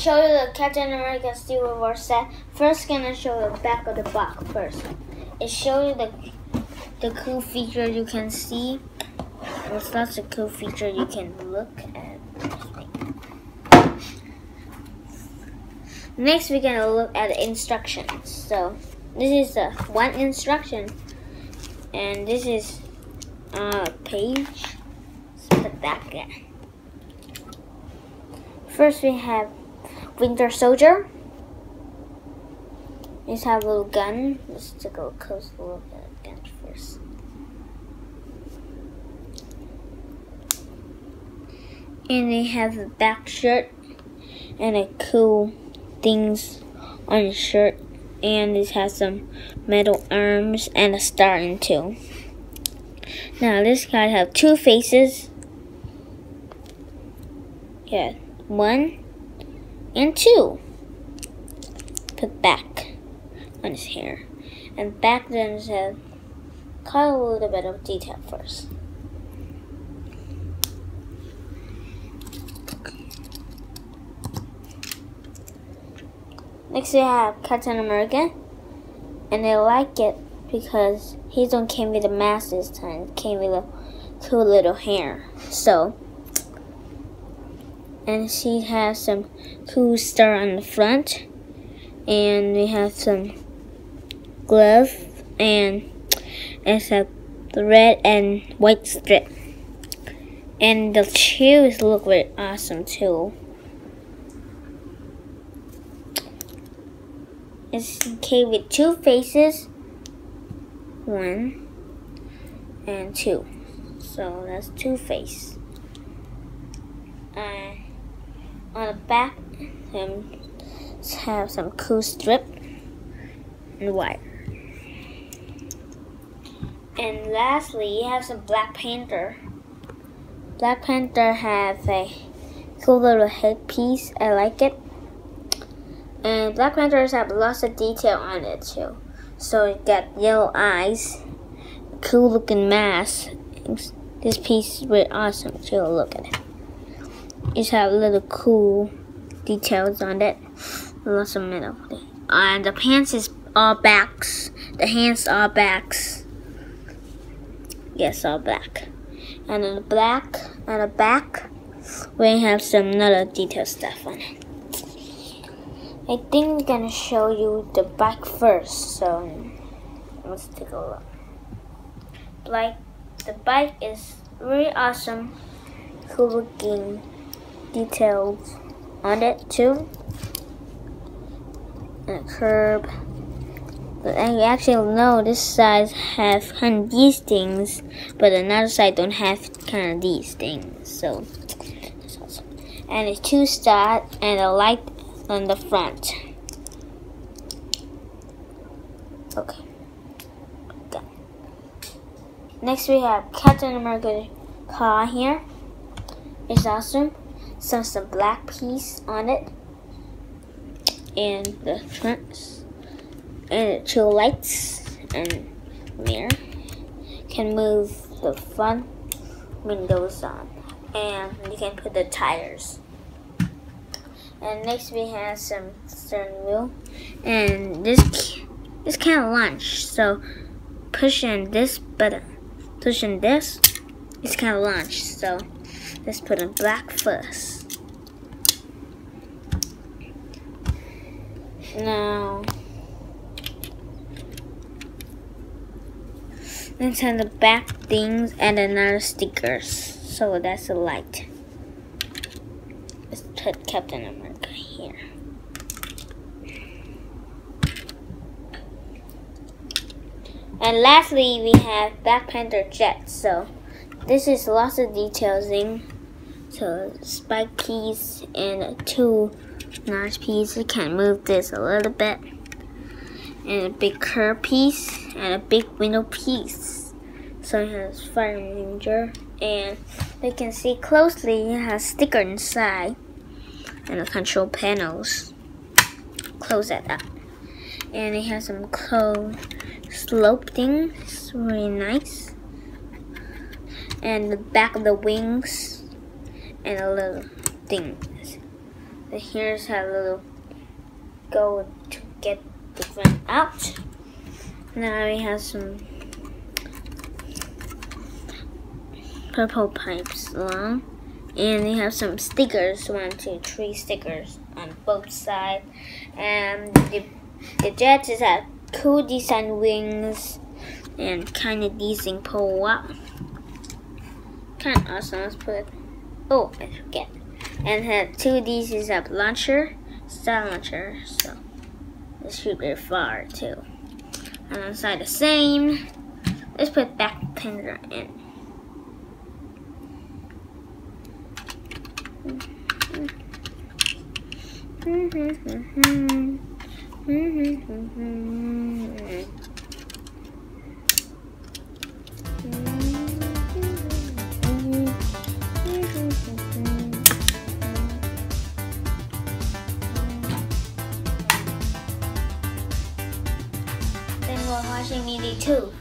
show you the Captain America Civil War set. First, gonna show you the back of the box first. It shows you the the cool features you can see. There's lots of cool features you can look at. Next, we're gonna look at the instructions. So, this is the one instruction, and this is a page. Let's put that again. First, we have Winter Soldier. Let's have a little gun. Let's take a close look at the gun first. And they have a back shirt and a cool things on his shirt. And it has some metal arms and a star in two. Now this guy have two faces. Yeah, one and two. Put back on his hair. And back then said cut a little bit of detail first. Next we have Captain America. And I like it because he don't came with a mask this time. Came with a cool little hair. So and she has some cool star on the front. And we have some glove and it's a red and white strip. And the shoes look really awesome too. It's okay with two faces. One and two. So that's two face. Uh, on the back, um, have some cool strip and white. And lastly, you have some Black Panther. Black Panther has a cool little headpiece. I like it. And Black Panthers have lots of detail on it too. So you got yellow eyes, cool looking mask. This piece is really awesome too. Look at it. It's have little cool details on it. Lots of metal. And the pants is all backs. The hands are backs. Yes, all black. And in the black and the back, we have some other detail stuff on it. I think I'm gonna show you the back first, so let's take a look. Like the bike is really awesome, cool looking details on it too. And a curb. But I actually know this side have kind of these things, but another side don't have kind of these things. So that's awesome. And it's two star and a light on the front. Okay. Done. Next we have Captain America car here. It's awesome some some black piece on it and the front and the two lights and mirror can move the front windows on. And you can put the tires. And next we have some steering wheel. And this this can't launch. So pushing this button pushing this it's kind of launch. So Let's put in black first. Now, let's have the back things and another stickers. So that's a light. Let's put Captain America here. And lastly, we have Black Panther jet. So this is lots of details in so spike piece and two notch piece. You can move this a little bit. And a big curve piece and a big window piece. So it has fire ranger and you can see closely it has sticker inside and the control panels. Close that up. And it has some cool slope things, really nice and the back of the wings and a little thing here's how little go to get the gun out. Now we have some purple pipes along. And they have some stickers, one, two, three stickers on both sides. And the, the jet is have cool design wings and kind of decent pull up. Kind of awesome. Let's put it. Oh, I forget. And had two of these is a launcher, star launcher. So this shoot very far too. And inside the same. Let's put Black Panther in. Then we're watching Media 2.